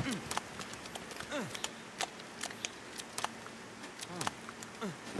Mm. Uh.